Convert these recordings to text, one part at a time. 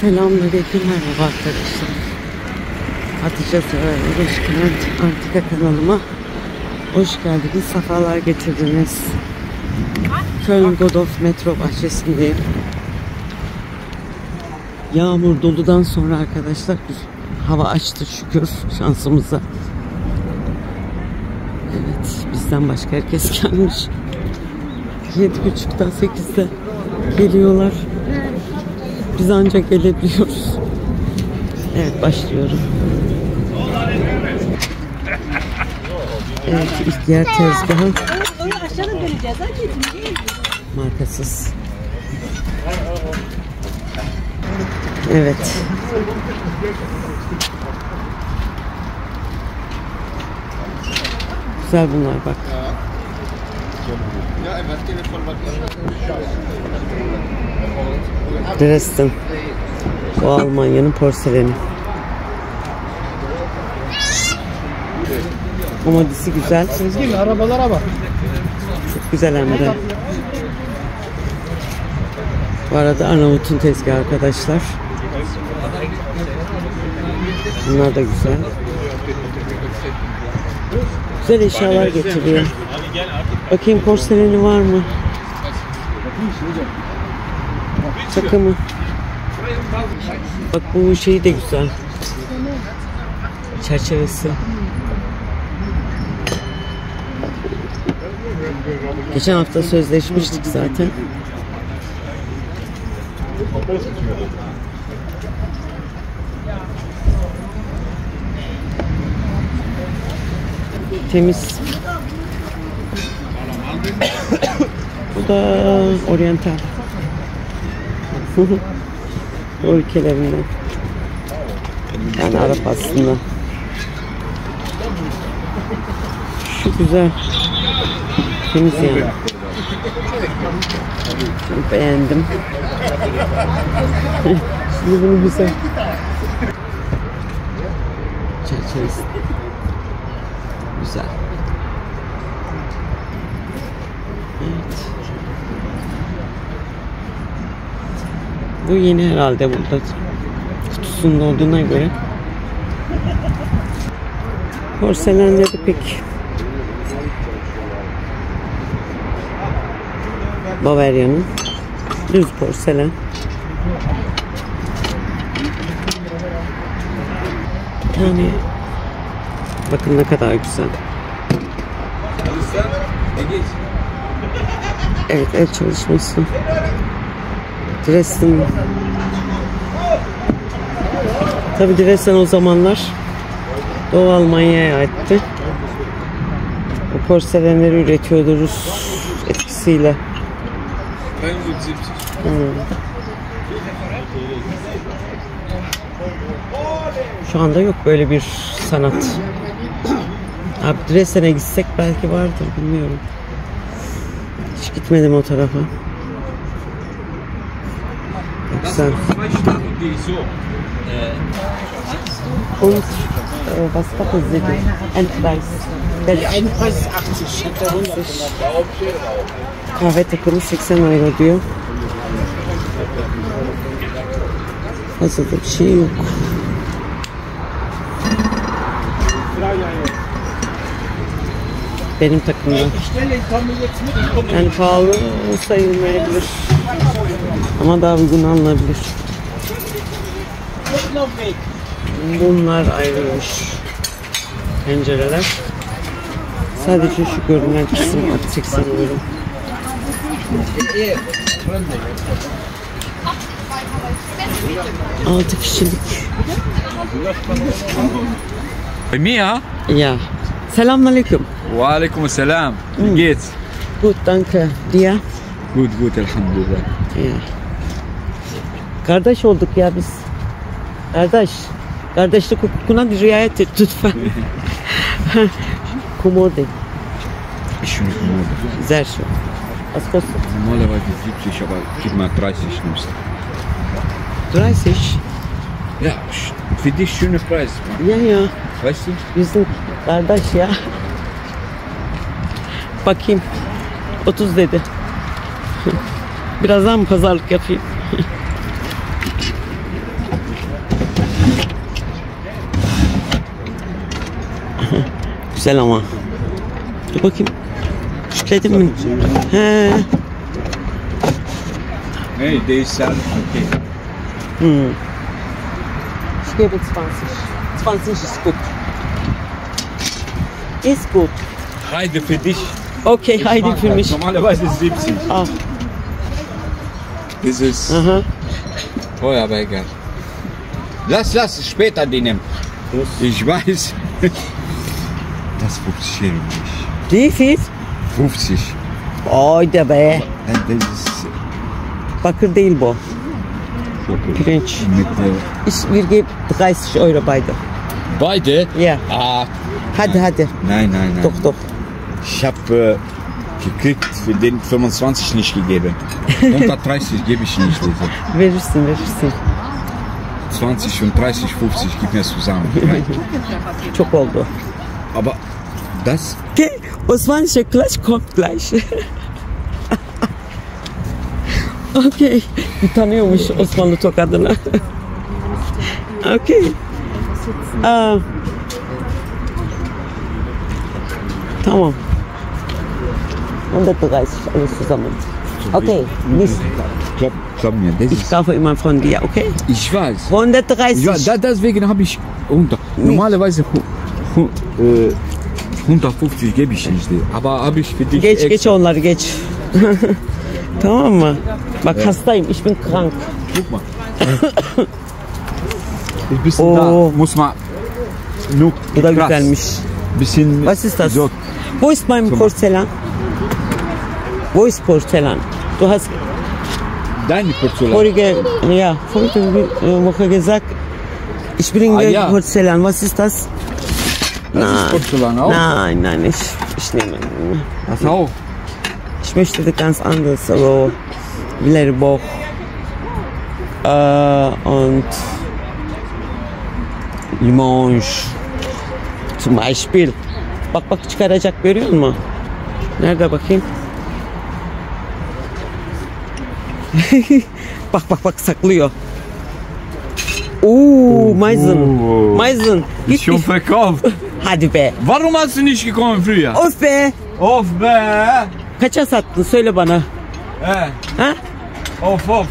Selamünaleyküm merhaba arkadaşlar. Hatice Sever Başkent Antika kanalıma hoş geldiniz, sefalar getirdiniz. Köln Godolf metro bahçesindeyim. Yağmur doludan sonra arkadaşlar hava açtı şükür şansımıza. Evet bizden başka herkes gelmiş. Yedi buçukta sekizde geliyorlar. Biz ancak gelebiliyoruz. Evet başlıyorum. Evet ihtiyar tezgahı Onu aşağıdan döneceğiz anneciğim markasız. Evet. Güzel bunlar bak. Dresden. Bu Almanya'nın porseleni. Komodisi güzel. Sezgin arabalara bak. Çok güzel hem de. Bu arada Arnavut'un tezgahı arkadaşlar. Bunlar da güzel. Güzel eşyalar getiriyor. Bakayım porseleni var mı? Takımı. Bak bu şey de güzel. Çerçevesi. Geçen hafta sözleşmiştik zaten. Temiz. Bu da oryantal. o ülkelerinden. Yani Arap aslında. Şu güzel. Temiz yani. Çok beğendim. Şimdi bunu güzel. Çerçevesi. Güzel. Evet. Bu yeni herhalde burada. Kutusunda olduğuna göre. Porselenleri pek Bavarya'nın düz porselen. Yani bakın ne kadar güzel. Evet el çalışması. Dresden. Tabi Dresden o zamanlar Doğu Almanya'ya aitti. O porselenleri üretiyordu Rus etkisiyle. Hmm. Şu anda yok böyle bir sanat. Abi Dresden'e gitsek belki vardır bilmiyorum. Hiç gitmedim o tarafa. Güzel. Und äh, was hatten Sie denn? Ein Preis. Die Einpreis ist 80, hat der 100. Kahve takımı 80 euro diyor. Fazla da bir şey yok. Benim takımda. Yani pahalı sayılmayabilir. Ama daha uygun alınabilir. Bunlar ayrılmış. Pencereler. Sadece şu görünen kısım 80 euro. Altı kişilik. Bei mir? Ya. Selamünaleyküm. Walaikum salam. Wie geht's? Gut, danke. Dir? Gut, gut, Alhamdulillah. Ya. Kardeş olduk ya biz. Kardeş. Kardeşlik hukukuna riayet et lütfen. Komode. Ich bin nicht Mode. Sehr schön. Was kostet? Normalerweise 70, aber gib mal 30 nimmst. 30. Ja, für dich schöner Preis. Mann. Ya Kaçtı? Yüzün kardeş ya. Bakayım. 30 dedi. Birazdan mı pazarlık yapayım? Güzel ama. Dur bakayım. Üfledim mi? He. Hey, they sound okay. Hmm. She gave it is good. Ist gut. Heide für dich. Okay, Heidi für mich. Normalerweise 70. Ah, Das ist aha. teuer, aber egal. Lass, lass, später die nehmen. Ich weiß. Das 50 Euro nicht. Wie viel? 50. Haydi be. Das ist Bakır değil bu. Pirinç. mit Ich wir geben 30 Euro beide. Beide. Ja. Ah, Hadi hadi. nein, nein, nein. Doch doch. Ich habe äh, gekriegt für den 25 nicht gegeben. Unter 30 gebe ich nicht. Diese. Verirsin verirsin. 20 und 30, 50 gib mir zusammen. Çok oldu. Aber das Okay, Osmanische Klatsch kommt gleich. okay. Tanıyormuş Osmanlı tokadını. okay. Aa. Tamam. 130 alles zusammen. Okay, nicht. glaub, glaub mir, das Ich ist. kaufe immer von dir, okay? Ich weiß. 130. Ja, da, deswegen habe ich unter. Normalerweise hu, hu, äh, 150 gebe ich nicht. Aber habe ich für dich Geç geç extra. onları geç. tamam mı? Bak hastayım, ich bin krank. Guck mal. Ein bisschen Oh. da muss man nur Bu da krass. güzelmiş. Bisschen Was ist das? So, Wo ist mein Porzellan? Wo ist Porzellan? Du hast deine Porzellan. vorige, ja, vorige Woche gesagt, ich bringe Ah, ja. Porzellan. Was ist das? Das ist Porzellan auch. Nein, nein, ich, ich nehme. Das auch. Ich möchte das ganz anders, also Villarboch äh, und Limonge zum Beispiel. Bak bak çıkaracak görüyor musun? Nerede bakayım? bak bak bak saklıyor. Oo, Meizen. Meizen. Ist schon verkauft. Hadi be. Warum hast du nicht gekommen früher? Of be. Auf, be. Kaça sattın söyle bana. Äh, Ha? auf, auf.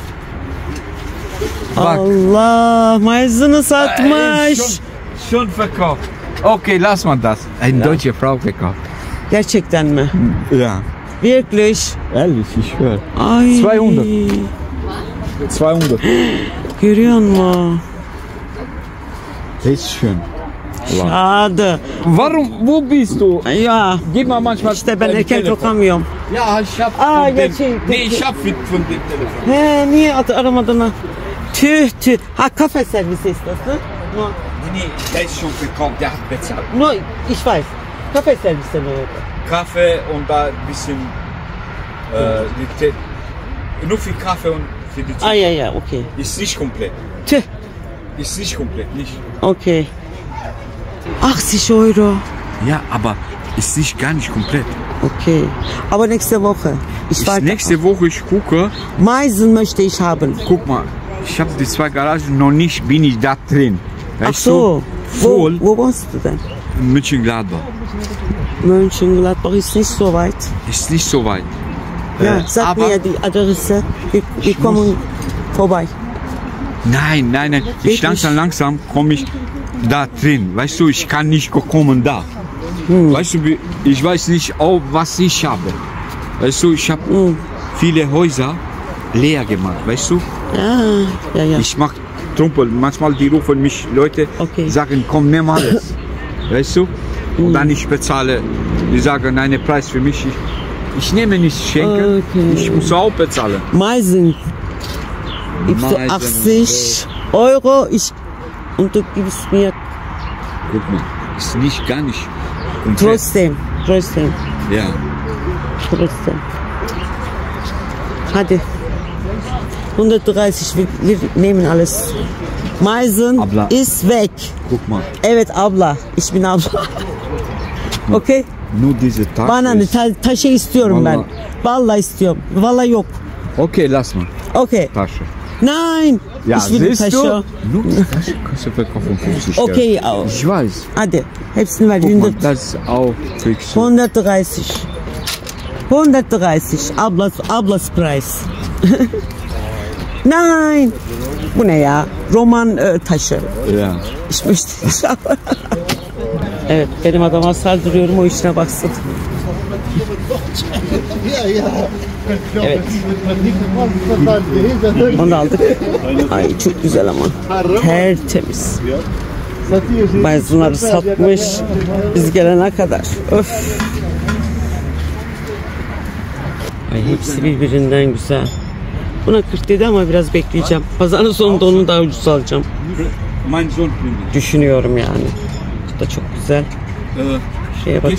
Bak. Allah Äh, satmış. schon, schon verkauft. Okay, lass mal das. Eine deutsche Frau verkauft. Gerçekten mi? Ja. Wirklich? Ehrlich, ich höre. Ay. 200. 200. Görüyor musun? Das ist schön. Schade. Warum, wo bist du? Ya Gib mal manchmal işte ben erken Telefon. kalkamıyorum. Ja, ich hab Ah, von ja, dem, Nee, ich hab von dem Telefon. He niye adı aramadın ha? Tüh tüh. Ha kafe servisi istiyorsun? No. Nee, nee, der ist schon verkauft, der hat bezahlt. No ich weiß. Kafe servisi ne oldu? Kaffee und da ein bisschen äh, die Tee. Nur für Kaffee und für die Tee. Ay ay ay okey. Ist nicht komplett. Tüh. Ist nicht komplett, nicht. Okey. 80 Euro. Ja, aber ist nicht gar nicht komplett. Okay. Aber nächste Woche. Ich warte. nächste Woche ich gucke, Meizen möchte ich haben. guck mal, ich habe die zwei Garagen noch nicht, bin ich da drin. Ach Weißt so. du, Wo, voll wo wohnst du denn? Mönchengladbach. Mönchengladbach ist nicht so weit. Ist nicht so weit. Ja, Äh, sag mir die Adresse. Wir, wir kommen vorbei. nein, nein, nein. Ich langsam, langsam komme ich da drin. Weißt du, ich kann nicht kommen da. Hm. Weißt du, ich weiß nicht, auch, was ich habe. Weißt du, ich habe Hm. viele Häuser leer gemacht. Weißt du, Ja, ja, ja. ich mache Trumpel. Manchmal die rufen mich Leute, Okay. sagen, komm, nimm alles. weißt du? Und dann ich bezahle, die sagen, einen Preis für mich. Ich, ich nehme nicht schenken, Okay. ich muss auch bezahlen. Meißen. Gibst du Meißen, 80 Euro ich, und du gibst mir Guck mal, ist nicht gar nicht komplett. trotzdem, trotzdem, Ja. trotzdem. Hadi. 130, wir, nehmen alles. Meißen Abla. ist weg. Guck mal, Evet abla, ich bin abla. okay? nur diese Tasche. Bana ne ta- taşı istiyorum ben. Vallahi. Vallahi istiyorum. Vallahi yok. Okay, lass mal. Okay. Tasche. Nein. Ja, ich will siehst du? Tasche. Nur die Tasche du verkaufen 50 Geld. Okay, auch. Ich weiß. Hadi. Hepsini ver. Guck mal, 100, das ist auch fix. 130. 130. Ablas, ablas Preis. Nein. Bu ne ya? Roman e, taşı. Möchte nicht aber. Evet benim adama saldırıyorum o işine baksın. Evet. Onu da aldık. Ay çok güzel ama. Tertemiz. Bazıları satmış. Biz gelene kadar. Öf. Ay hepsi birbirinden güzel. Buna 40 dedi ama biraz bekleyeceğim. Pazarın sonunda onu daha ucuz alacağım. Düşünüyorum yani. Bu da çok güzel. Şeye bakın.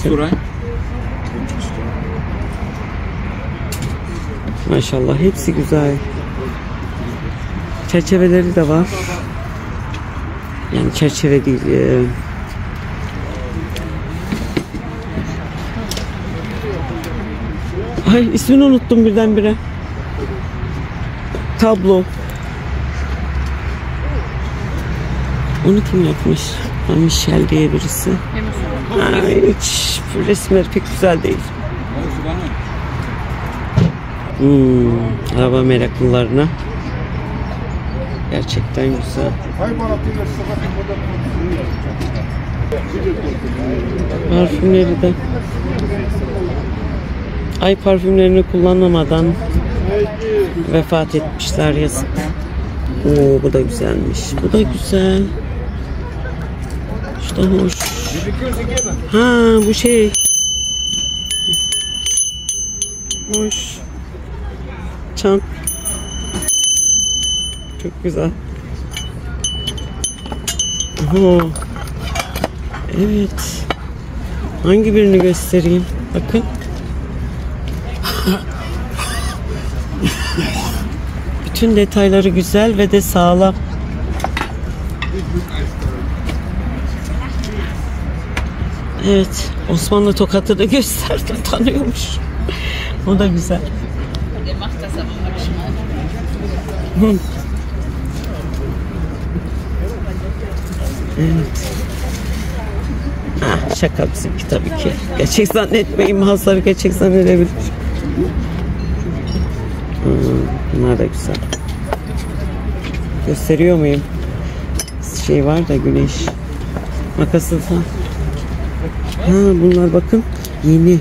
Maşallah hepsi güzel. Çerçeveleri de var. Yani çerçeve değil. e, Ay ismini unuttum birdenbire. Tablo. Onu kim yapmış? Michel diye birisi. Ay, hiç resimler pek güzel değil. Hmm, araba meraklılarına gerçekten güzel. Parfümleri de ay parfümlerini kullanamadan vefat etmişler yazık. Oo bu da güzelmiş. Bu da güzel. Şu da hoş. Ha bu şey. Hoş. Çan. Çok güzel. Aha. Evet. Hangi birini göstereyim? Bakın. Bütün detayları güzel ve de sağlam. Evet. Osmanlı tokatı da gösterdim. Tanıyormuş. O da güzel. Evet. Ah, şaka bizimki tabii ki. Gerçek zannetmeyin. Bazıları gerçek zannedebilir. Hmm, bunlar da güzel. Gösteriyor muyum? Şey var da güneş. Makası da. Ha bunlar bakın yeni.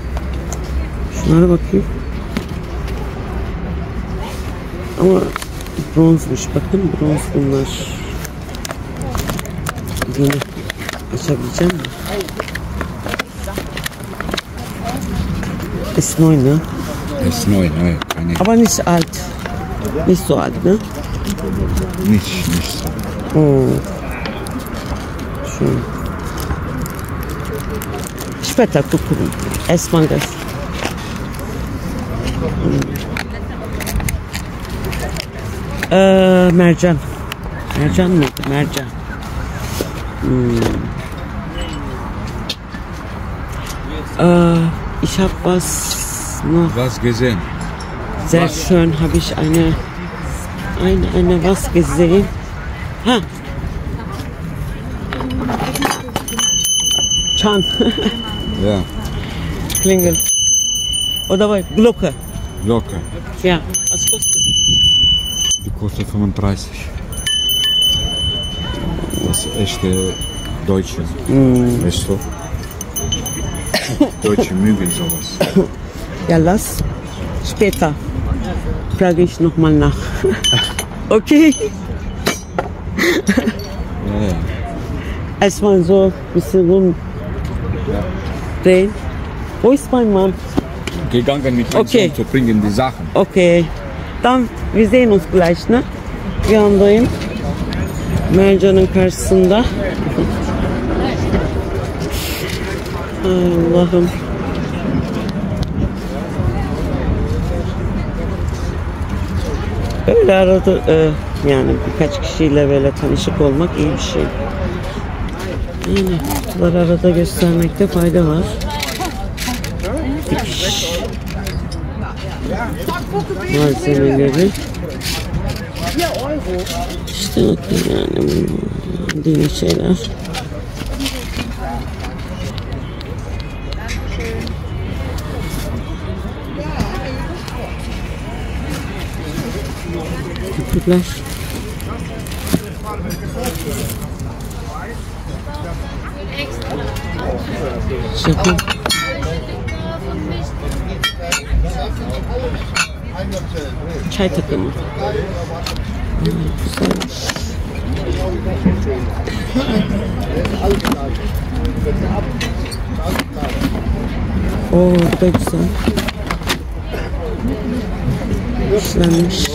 Şunlara bakayım. Ama bronzmuş bakın bronz bunlar. Yeni. Açabileceğim mi? Ist neu, Das ist neu, neu. Keine, Aber nicht alt. Nicht so alt, ne? nicht, nicht so. Oh. Schön. Später gucken. Erstmal das. Ee, mercan. Mercan mı? Mercan. Hmm. Äh, ich habe was noch Was gesehen? Sehr schön habe ich eine, eine, eine was gesehen. Ha. Çan. Ja, Klingel. O da var. Glocke. locker. Ja. Was kostet? Die kostet 35. Das ist echte Deutsche. Weißt du? Deutsche mögen sowas. Ja, lass. Später. Frage ich nochmal nach. okay. Ja, ja. Erstmal so ein bisschen rumdrehen. Wo ist mein Mann? Gegangen mit Okay. Zu bringen die Sachen. Okay. Dann wir sehen uns gleich ne? Bir andayım. Mercan'ın karşısında. Allah'ım. Öyle arada e, yani birkaç kişiyle böyle tanışık olmak iyi bir şey. Yani kutuları arada göstermekte fayda var. Dikiş malzemeleri. İşte bakın yani bunlar dini şeyler. Küpürler. Japon. Çay takımı. Hmm, Güzelmiş. Oo bu da güzel. İşlenmiş.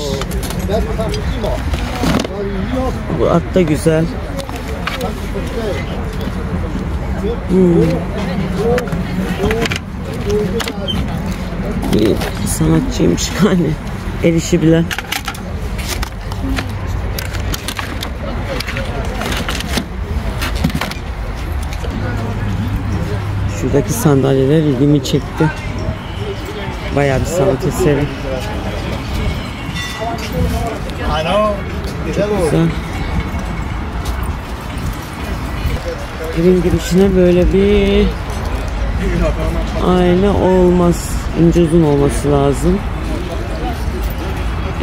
Bu at da güzel. Hmm. Bir sanatçıymış yani. El işi bilen. Şuradaki sandalyeler ilgimi çekti. Bayağı bir sanat eseri. Güzel. Evin girişine böyle bir ayna olmaz. İnce uzun olması lazım.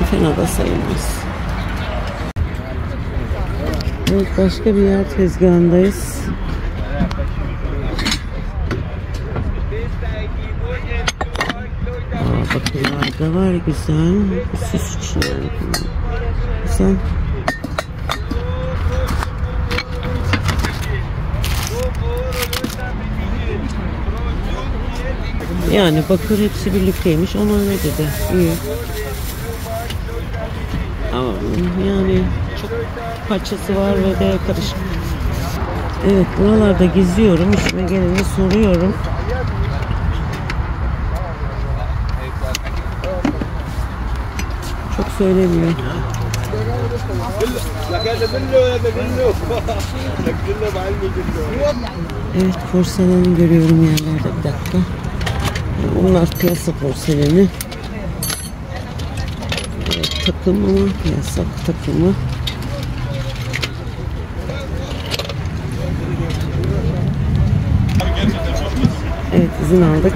E, fena da sayılmaz. Evet başka bir yer tezgahındayız. Aa, bakırlar da var güzel. Süs yani. Güzel. Yani bakır hepsi birlikteymiş. Ona öyle dedi. İyi. Ama yani çok parçası var ve de karışık. Evet buralarda geziyorum. İşime geleni soruyorum. Söylemiyor. Evet porselen görüyorum yerlerde bir dakika. Bunlar piyasa porseleni. Evet, takım ama yasak takımı. Evet izin aldık.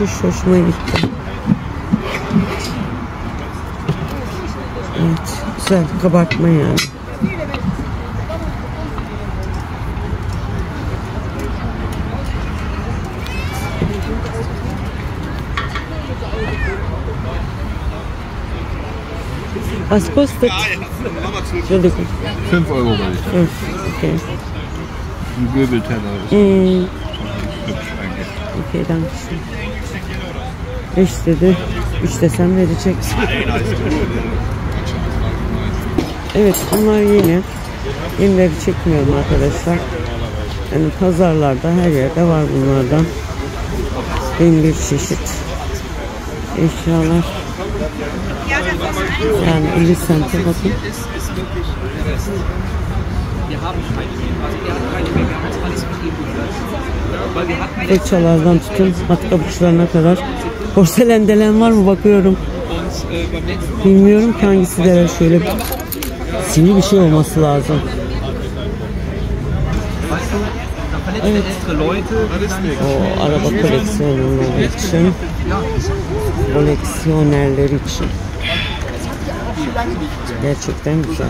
Kuş hoşuma gitti. Evet güzel kabartma yani. Was kostet? Entschuldigung. 5 Euro ich. Fünf. Okay. Ein Wirbelteller ist Hmm, hübsch eigentlich. okay, danke schön. Beş dedi. Üç desem verecek. Evet bunlar yeni. Yenileri çekmiyorum arkadaşlar. Yani pazarlarda her yerde var bunlardan. Bin bir çeşit eşyalar. Yani 50 sente bakın. Fırçalardan tutun matkap uçlarına kadar. Porselen delen var mı bakıyorum. Bilmiyorum ki hangisi deler şöyle sinir bir şey olması lazım. Evet. O araba koleksiyonları için. Koleksiyonerler için. Gerçekten güzel.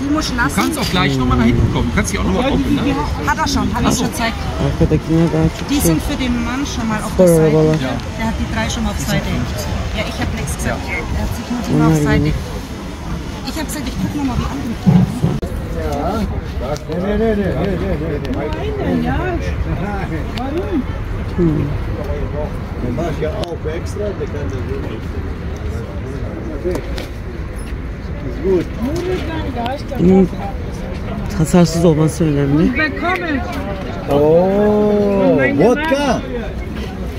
Die muss Du lassen. kannst auch gleich nochmal nach hinten kommen. Du kannst dich auch nochmal gucken. Ne? Hat er schon, hat er schon gezeigt. Die sind für den Mann schon mal auf der Seite. arabalar. Der hat die drei schon mal auf Seite. Ja, ich habe nichts gesagt. Er hat sich nur die mal auf Seite. Ich habe gesagt, ich gucke nochmal, wie andere. Bunun hasarsız olması önemli. Oh, Wodka.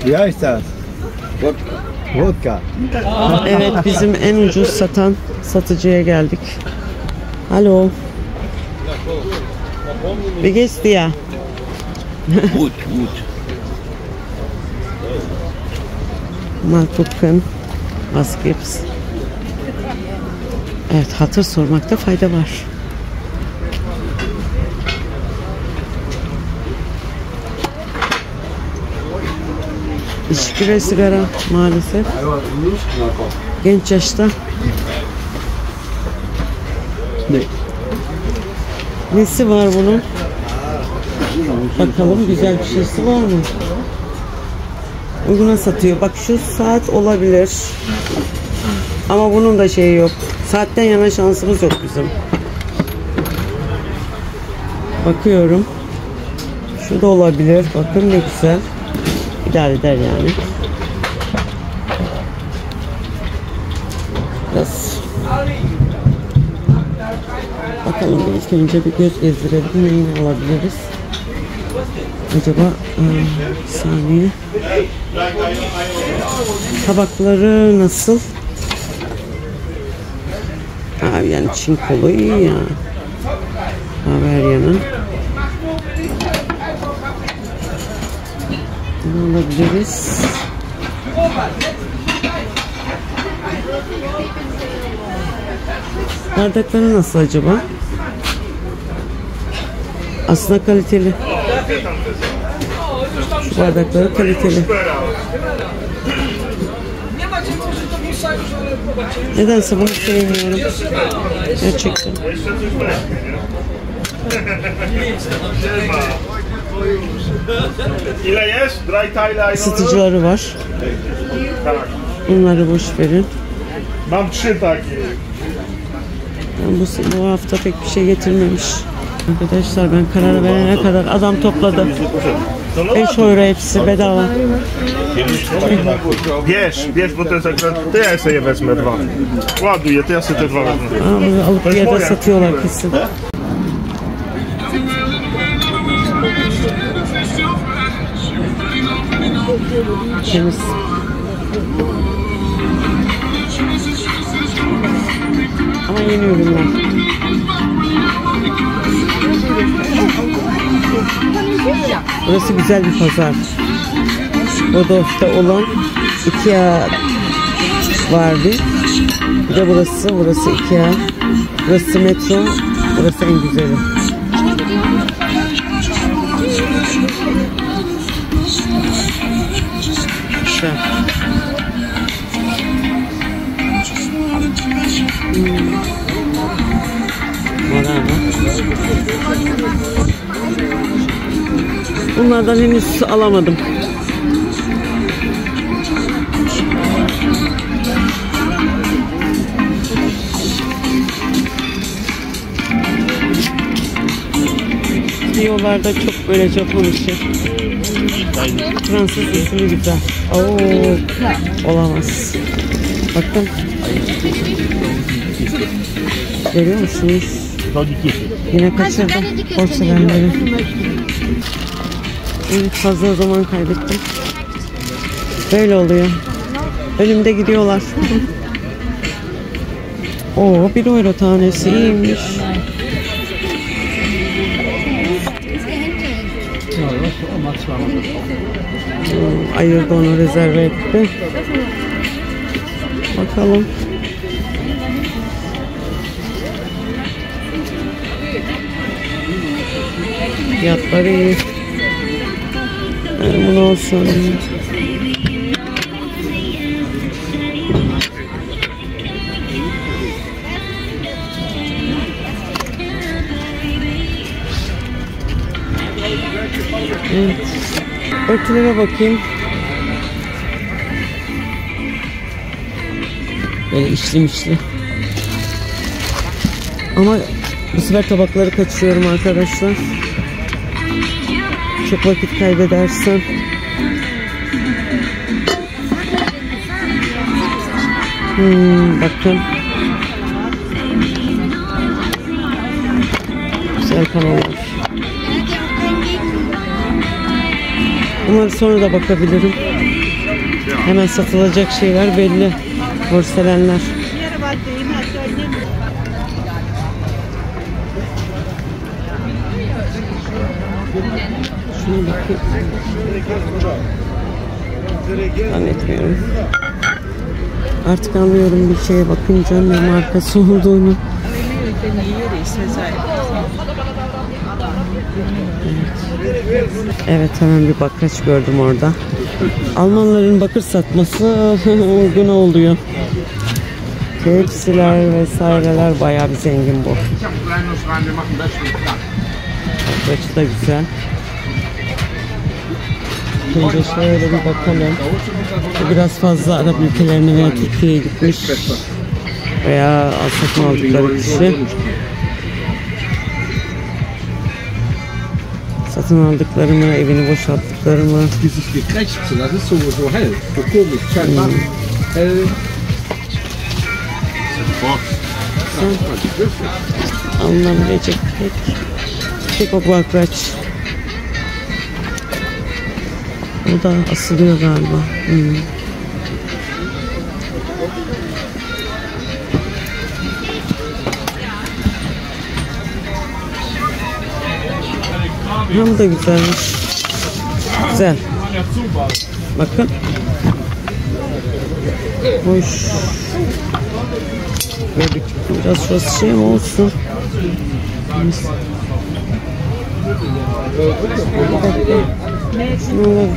Wie heißt das? Wodka. Evet bizim en ucuz satan satıcıya geldik. Alo. Wie geht's dir? Gut, gut. Mal gucken. Was gibt's? Evet hatır sormakta fayda var. İçki ve sigara maalesef. Genç yaşta. Nesi var bunun? Bakalım güzel bir şeysi var mı? Uyguna satıyor. Bak şu saat olabilir. Ama bunun da şeyi yok. Saatten yana şansımız yok bizim. Bakıyorum. Şu da olabilir. Bakın ne güzel. İdare eder yani. Biraz Bakalım ilk önce bir göz gezdirelim. Neyini alabiliriz? Acaba ıı, saniye. Tabakları nasıl? Abi yani çinkolu iyi ya. Bavarya'nın. Ne alabiliriz? Bardakları nasıl acaba? Aslında kaliteli. Şu bardakları kaliteli. Nedense bunu sevmiyorum. Gerçekten. Isıtıcıları var. Bunları boş verin. Ben bu, bu hafta pek bir şey getirmemiş. Arkadaşlar ben karar verene kadar adam topladı. 5 euro hepsi bedava. Bierz, bierz, bo to jest akurat... To ja sobie wezmę dwa. Ładuję, to ja sobie te dwa wezmę. Alıp bir yerde satıyorlar kesin. Temiz. Ama yeni ürünler. Burası güzel bir pazar. Rodolf'ta olan Ikea vardı. Bir de burası, burası Ikea. Burası metro, burası en güzeli. Güzel. Bunlardan henüz alamadım. Diyorlar çok böyle Japon işi. Fransız usulü güzel. Oo, olamaz. Bakın. Görüyor musunuz? Yine kaçırdım porselenleri. Evet fazla zaman kaybettim. Böyle oluyor. Önümde gidiyorlar. Oo 1 euro tanesi iyiymiş. Hmm, Ayırdı onu rezerve etti. Bakalım. Fiyatları iyi. Yani bunu olsun. Evet. Örtülere bakayım. Böyle içli içli. Ama bu sefer tabakları kaçıyorum arkadaşlar. Çok vakit kaybedersem. Hmm, bakın. Güzel panolar. Bunları sonra da bakabilirim. Hemen satılacak şeyler belli. Porselenler. Şuna bakayım. Zannetmiyorum. Artık anlıyorum bir şeye bakınca ne markası olduğunu. Evet hemen bir bakraç gördüm orada. Almanların bakır satması uygun oluyor. Tepsiler vesaireler bayağı bir zengin bu. Bakraçı da güzel. Önce şöyle bir bakalım. Biraz fazla Arap ülkelerine veya Türkiye'ye gitmiş veya satın aldıkları kişi satın aldıkları mı, evini boşalttıkları mı? Dieses Gekrächze, das ist so, so hell, O da asılıyor galiba. Hmm. Ham da güzelmiş. Güzel. Bakın. Hoş. Biraz şurası şey mi olsun? Şunu